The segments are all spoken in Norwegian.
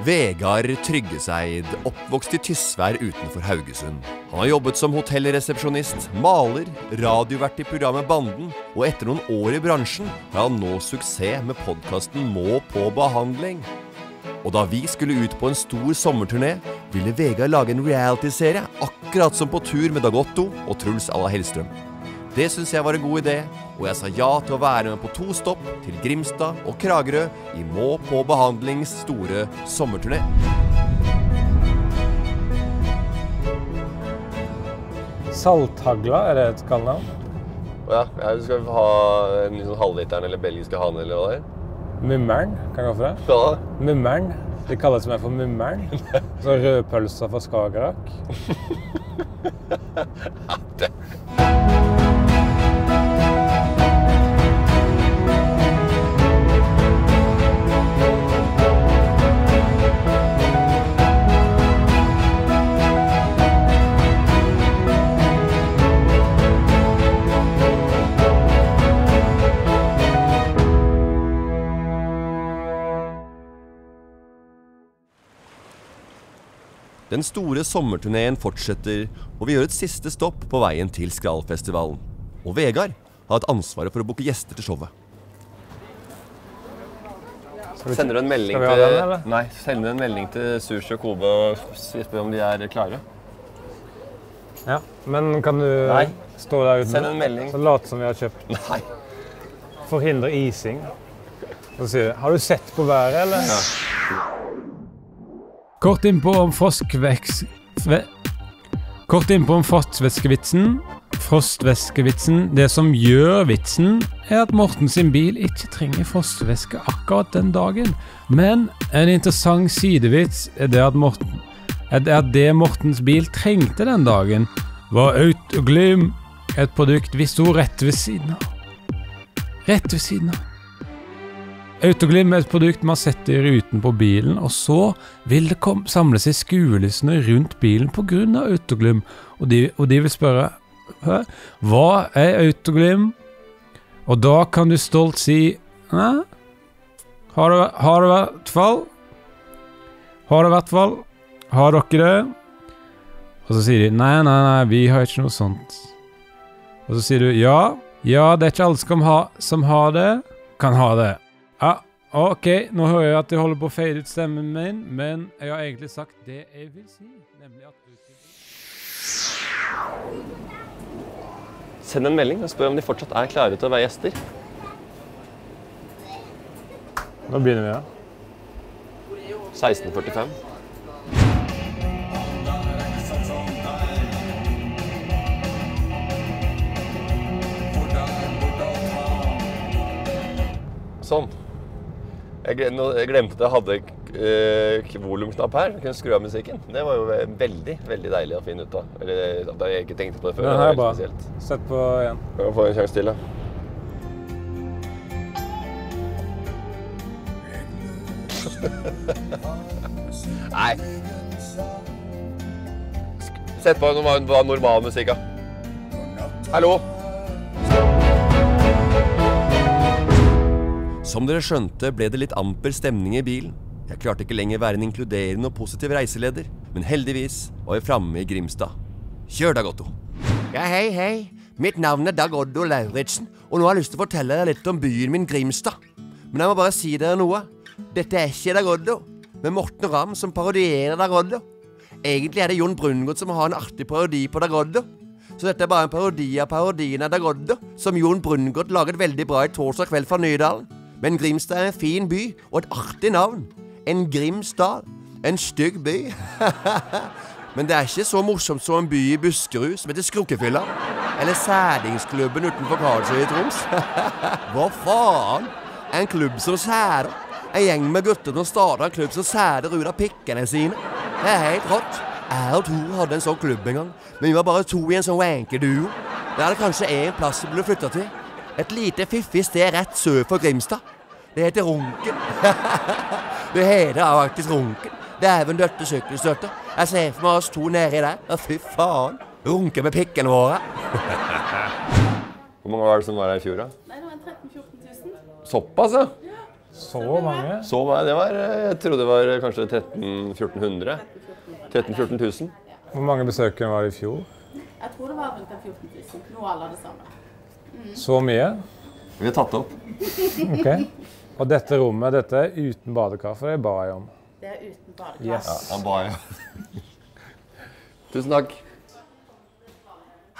Vegard Tryggeseid, oppvokst i Tysvær utenfor Haugesund. Han har jobbet som hotellresepsjonist, maler, radiovert i programmet Banden, og etter noen år i bransjen har han nå suksess med podkasten Må på behandling. Og da vi skulle ut på en stor sommerturné, ville Vegard lage en realityserie, akkurat som på tur med Dag Otto og Truls à la Hellstrøm. Det syns jeg var en god idé, og jeg sa ja til å være med på to stopp til Grimstad og Kragerø i Må på behandlings store sommerturné. Salthagla, er det et kallenavn? Å ja, du skal ha en liksom halvliteren eller belgiske hane eller hva det er? Mummeren, kan jeg gå for det? Ja. Mummeren. Det kalles meg for Mummeren. Så rødpølser fra Skagerrak. Den store sommerturneen fortsetter, og vi gjør et siste stopp på veien til Skrallfestivalen. Og Vegard har hatt ansvaret for å booke gjester til showet. Sender du en melding Skal vi ha til den, eller? Nei, sender du en melding til Sushi og Kobe og spør om de er klare? Ja, Men kan du Nei. stå der ute Send en melding. så late som vi har kjøpt? Nei. Forhindre ising. Og så sier du Har du sett på været, eller? Kort innpå om froskveks... Kort innpå om frostveskevitsen. Frostveskevitsen. Det som gjør vitsen, er at Morten sin bil ikke trenger frostvæske akkurat den dagen. Men en interessant sidevits er det at Morten er det at det Mortens bil trengte den dagen, var Autoglym, et produkt vi sto rett ved siden av. Rett ved siden av. Autoglim er et produkt man setter i ruten på bilen, og så vil det kom, samle seg skuelystne rundt bilen pga. autoglim, og de, og de vil spørre Hæ? Hva er autoglim? Og da kan du stolt si Hæ? Har det, har det hvert fall Har i hvert fall Har dere det? Og så sier de nei, nei, nei, vi har ikke noe sånt. Og så sier du ja, ja, det er ikke alle som, ha, som har det, kan ha det. Ja, ok, nå hører jeg at de holder på å fade ut stemmen min, men jeg har egentlig sagt det jeg vil si, nemlig at Send en melding og spør om de fortsatt er klare til å være gjester. Nå begynner vi, ja. 1645. Sånn. Jeg, jeg glemte at jeg hadde uh, volumknapp her. Jeg kunne skru av musikken. Det var jo veldig veldig deilig å finne ut av. Eller at jeg ikke tenkte på det før. Den Det her er helt spesielt. Sett på igjen. Jeg få en sjanse til, da? Nei. Sett på noe normal musikk, da. Hallo? Som dere skjønte, ble det litt amper stemning i bilen. Jeg klarte ikke lenger være en inkluderende og positiv reiseleder, men heldigvis var vi framme i Grimstad. Kjør, Dag Otto. Ja, hei, hei. Mitt navn er Dag Oddo Lauritzen, og nå har jeg lyst til å fortelle dere litt om byen min Grimstad. Men jeg må bare si dere noe. Dette er ikke Dag Oddo, men Morten Ramm som parodierer Dag Oddo. Egentlig er det Jon Brungot som har en artig parodi på Dag Oddo. Så dette er bare en parodi av parodien av Dag Oddo, som Jon Brungot laget veldig bra i torsdag kveld fra Nydalen. Men Grimstad er en fin by, og et artig navn. En Grimstad. En stygg by. Men det er ikke så morsomt som en by i Buskerud som heter Skrukkefylla. Eller Sædingsklubben utenfor Karlsøy i Troms. Hva faen? En klubb som sæder. En gjeng med gutter som starter en klubb som sæder ut av pikkene sine. Det er helt rått. Jeg og Tor hadde en sånn klubb en gang, men vi var bare to i en sånn wankeduo. Det er det kanskje én plass vi burde flytta til. Et lite fiffig sted rett sør for Grimstad. Det heter Runken. det heter faktisk Runken. Dæven døtte sykkelstøtte. Jeg ser for meg oss to nedi der. Å, fy faen. Runke med pikkene våre. Hvor mange var det som var her i fjor, da? Nei, det var 13 000-14 000. Såpass, ja? Så mange? Så mange. det var? Jeg trodde det var kanskje 1300-1400. 13 000-14 000. Hvor mange besøkende var det i fjor? Jeg tror det var rundt 14 000. Nå er alle det samme. Så mye? Vi har tatt det opp. Ok. Og dette rommet dette er uten badekar, for det ba jeg om. Det er uten badekar. Yes. Han ba jo. Tusen takk.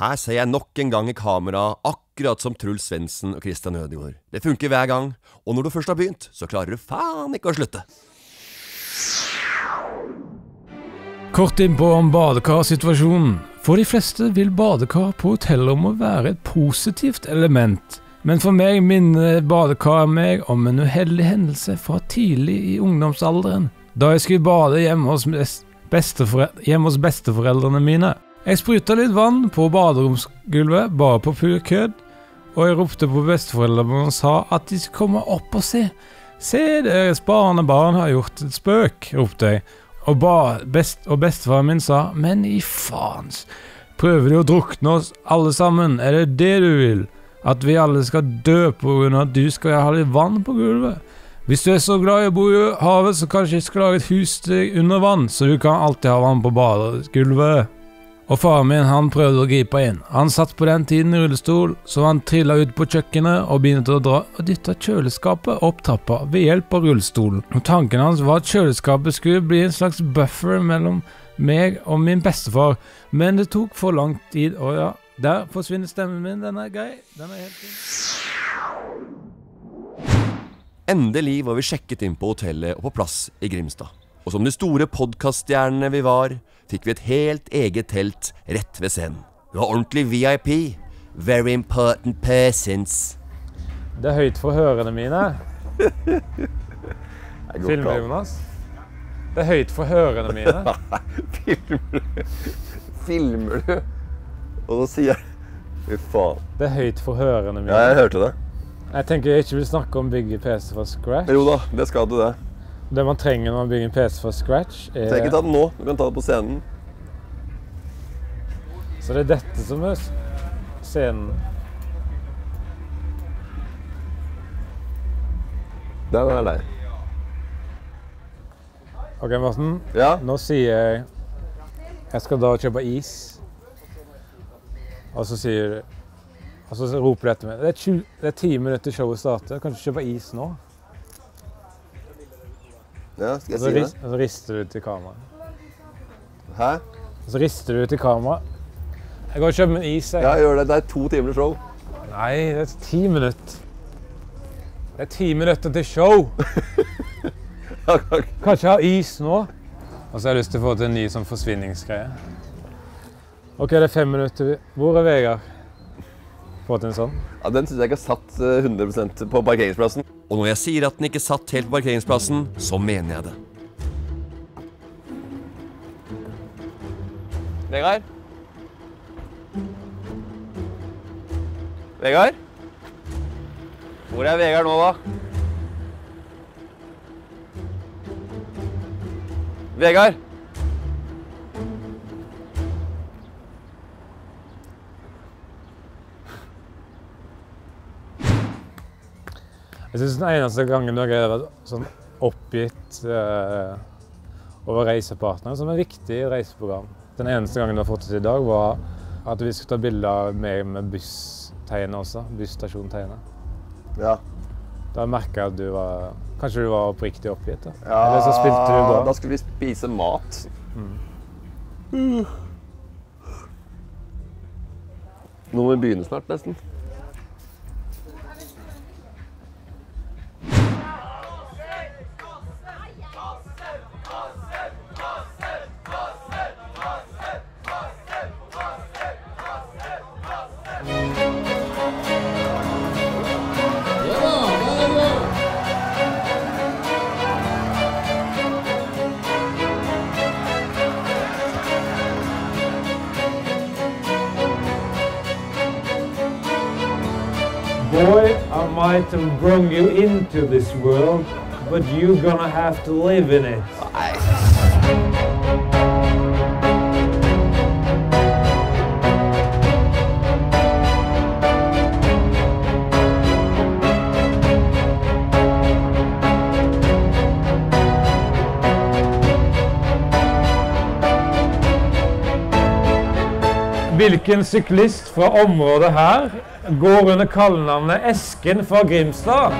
Her ser jeg nok en gang i kamera, akkurat som Truls Svendsen og Christian Ødegaard. Det funker hver gang, og når du først har begynt, så klarer du faen ikke å slutte. Kort innpå om badekarsituasjonen. For de fleste vil badekar på hotellrommet være et positivt element. Men for meg minner badekar meg om en uheldig hendelse fra tidlig i ungdomsalderen. Da jeg skulle bade hjemme hos, hjemme hos besteforeldrene mine. Jeg spruta litt vann på baderomsgulvet, bare på pur kødd, og jeg ropte på besteforeldrene og sa at de skulle komme opp og se. Se, deres barnebarn har gjort et spøk, ropte jeg. Og, ba, best, og bestefaren min sa, men i faens, prøver du å drukne oss alle sammen, er det det du vil? At vi alle skal dø på grunn av at du skal ha litt vann på gulvet? Hvis du er så glad i å bo i havet, så kanskje jeg skal lage et hus under vann, så du kan alltid ha vann på badegulvet. Og faren min han prøvde å gripe inn. Han satt på den tiden i rullestol, så han trilla ut på kjøkkenet og begynte å dra og dytte kjøleskapet opp trappa ved hjelp av rullestolen. Og Tanken hans var at kjøleskapet skulle bli en slags buffer mellom meg og min bestefar, men det tok for lang tid, Å ja, der forsvinner stemmen min. Den er grei. Den er helt fin. Endelig var vi sjekket inn på hotellet og på plass i Grimstad. Og som de store podkaststjernene vi var, fikk vi et helt eget telt rett ved scenen. Det var ordentlig VIP. Very important persons. Det er høyt for hørene mine. Filmer du, Jonas? Det er høyt for hørene mine. Filmer du? Filmer du? Og så sier jeg Fy faen. Det er høyt for hørene mine. Ja, jeg hørte det. Jeg tenker jeg ikke vil snakke om bygge PC fra scratch. Jo da, det skal du det. Det man trenger når man bygger en PC fra scratch, er... Trenger ikke ta den nå. Du kan ta det på scenen. Så det er dette som er scenen. Den er der. OK, Morten. Ja. Nå sier jeg Jeg skal da kjøpe is. Og så sier du Og så roper du etter meg. Det er, 20, det er ti minutter til showet starter. Kan du ikke kjøpe is nå? Ja skal jeg så, si det? og så rister du til kameraet. Hæ? Og så rister du til kameraet. Jeg går og kjøper meg en is. Jeg. Ja, gjør det. Det er to timer show. Nei, det er ti minutter. Det er ti minutter til show. Kan ikke ha is nå. Og så har jeg lyst til å få til en ny sånn forsvinningsgreie. OK, det er fem minutter. Hvor er Vegard? Få til en sånn. Ja, Den syns jeg ikke har satt eh, 100 på parkeringsplassen. Og når jeg sier at den ikke satt helt på parkeringsplassen, så mener jeg det. Vegard? Vegard? Hvor er Vegard nå, da? Vegard? Jeg syns den eneste gangen du har vært sånn oppgitt eh, over reisepartnere, som er viktig i reiseprogram Den eneste gangen du har fått det til i dag, var at vi skulle ta bilde av meg med busstegnet også. Busstasjontegnet. Ja. Da merka jeg at du var Kanskje du var oppriktig oppgitt? da? Eller så spilte du bra. Da skulle vi spise mat. Mm. Nå må vi begynne snart, nesten. Boy, I might have brought you into this world, but you're gonna have to live in it. Hvilken syklist fra området her går under kallenavnet Esken fra Grimstad?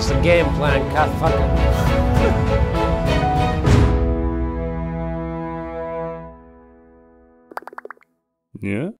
What's the game plan, catfucker? Ja?